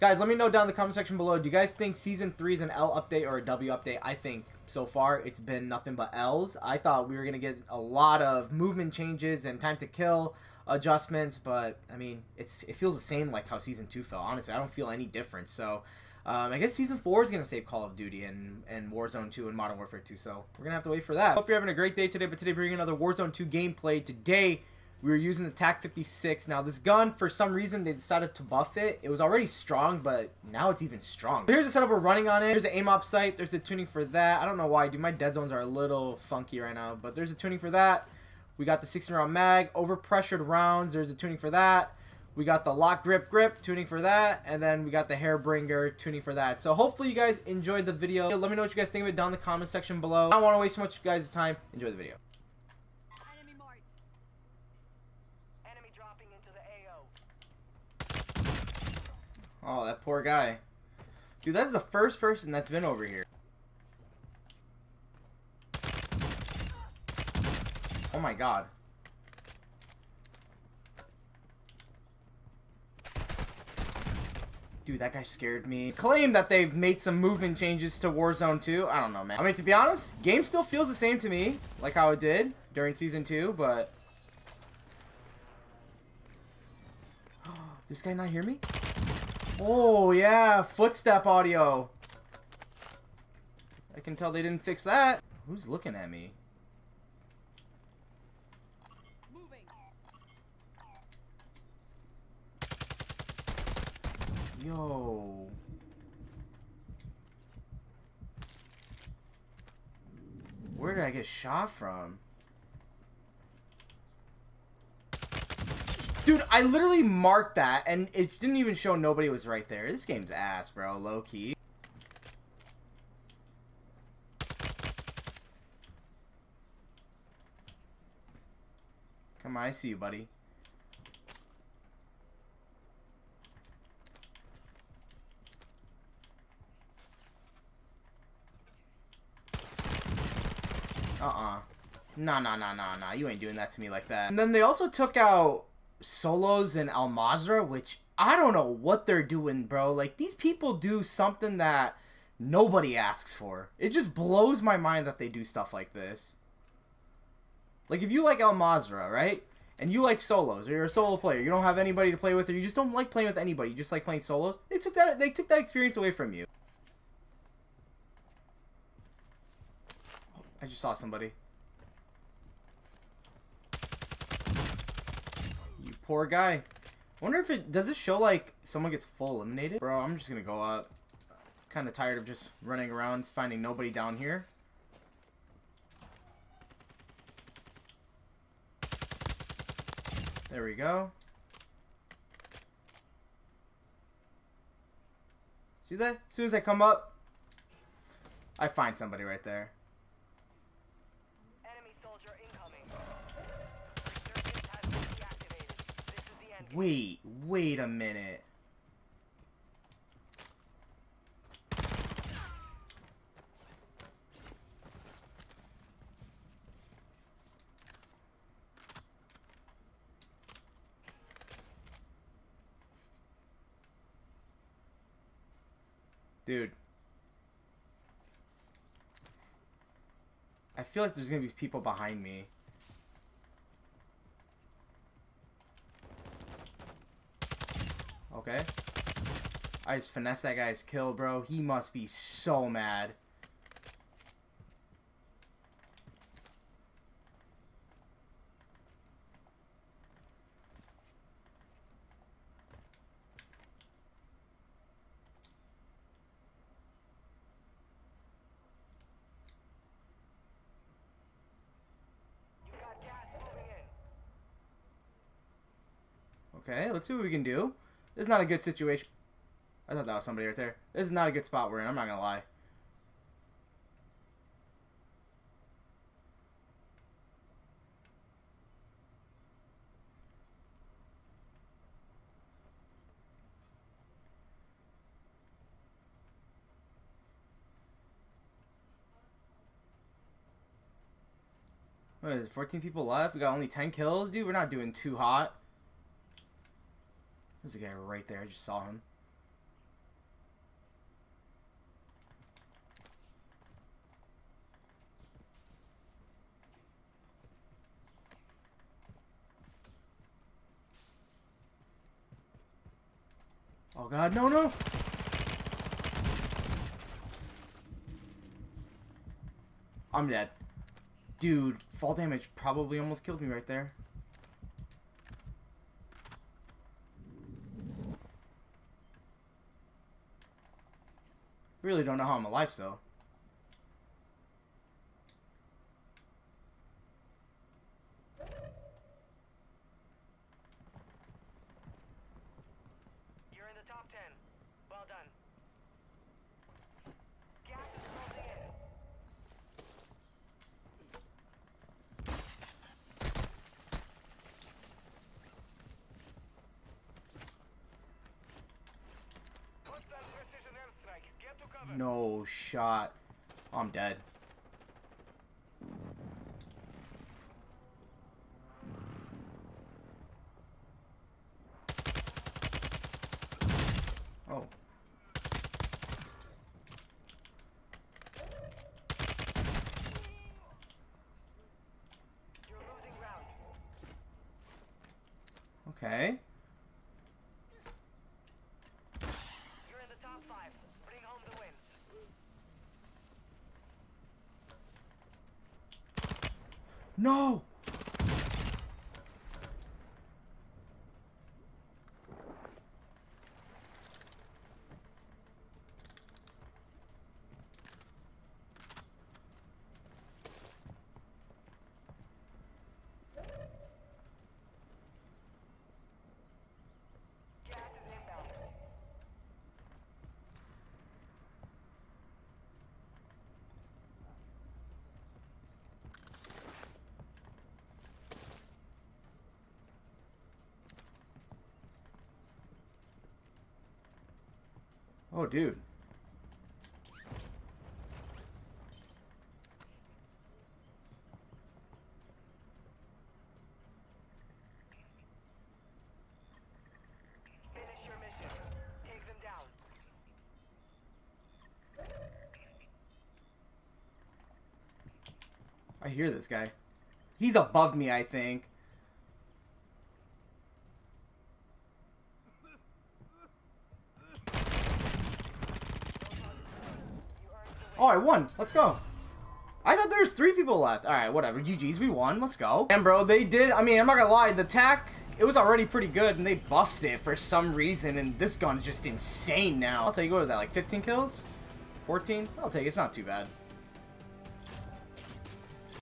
Guys, let me know down in the comment section below. Do you guys think Season 3 is an L update or a W update? I think so far it's been nothing but L's. I thought we were going to get a lot of movement changes and time to kill adjustments, but, I mean, it's it feels the same like how Season 2 felt. Honestly, I don't feel any difference. So, um, I guess Season 4 is going to save Call of Duty and, and Warzone 2 and Modern Warfare 2, so we're going to have to wait for that. Hope you're having a great day today, but today we're bringing another Warzone 2 gameplay. Today, we were using the TAQ 56. Now, this gun, for some reason, they decided to buff it. It was already strong, but now it's even strong. Here's the setup we're running on it. There's an aim op sight. There's the tuning for that. I don't know why, dude. My dead zones are a little funky right now, but there's a tuning for that. We got the 16 round mag, overpressured rounds. There's a tuning for that. We got the lock grip grip tuning for that, and then we got the Harbinger tuning for that. So hopefully you guys enjoyed the video. Let me know what you guys think of it down in the comment section below. I don't want to waste too much guys' time. Enjoy the video. Oh, that poor guy. Dude, that's the first person that's been over here. Oh my god. Dude, that guy scared me. Claim that they've made some movement changes to Warzone 2. I don't know, man. I mean, to be honest, game still feels the same to me, like how it did during Season 2, but... this guy not hear me? Oh, yeah, footstep audio. I can tell they didn't fix that. Who's looking at me? Moving. Yo. Where did I get shot from? Dude, I literally marked that and it didn't even show nobody was right there. This game's ass, bro. Low key. Come on, I see you, buddy. Uh-uh. Nah, nah, nah, nah, nah. You ain't doing that to me like that. And then they also took out Solos and Al Mazrah, which I don't know what they're doing, bro. Like, these people do something that nobody asks for. It just blows my mind that they do stuff like this. Like, if you like Al Mazrah, right? And you like solos, or you're a solo player, you don't have anybody to play with, or you just don't like playing with anybody, you just like playing solos, they took that they took that experience away from you. Oh, I just saw somebody. Poor guy. Wonder if it does it show like someone gets full eliminated? Bro, I'm just gonna go up. Kind of tired of just running around finding nobody down here. There we go. See that? As soon as I come up, I find somebody right there. Wait, wait a minute. Dude. I feel like there's gonna be people behind me. Okay. I just finessed that guy's kill, bro. He must be so mad. Okay, let's see what we can do. This is not a good situation. I thought that was somebody right there. This is not a good spot we're in, I'm not gonna lie. What is it, 14 people left? We got only 10 kills? Dude, we're not doing too hot. There's a guy right there. I just saw him. Oh god, no, no! I'm dead. Dude, fall damage probably almost killed me right there. Really don't know how I'm alive still. You're in the top 10. Well done. Gas is closing in. Hostile precision airstrike. Get to cover. No shot. I'm dead. Oh. Okay. You're in the top 5. Bring home the wins. No! Oh, dude. I hear this guy. He's above me, I think. Oh, I won. Let's go. I thought there was three people left. All right, whatever. GG's, we won. Let's go. And bro, they did. I mean, I'm not gonna lie. The TAQ, it was already pretty good, and they buffed it for some reason. And this gun's just insane now. I'll take. What was that? Like 15 kills? 14? I'll take. it. It's not too bad.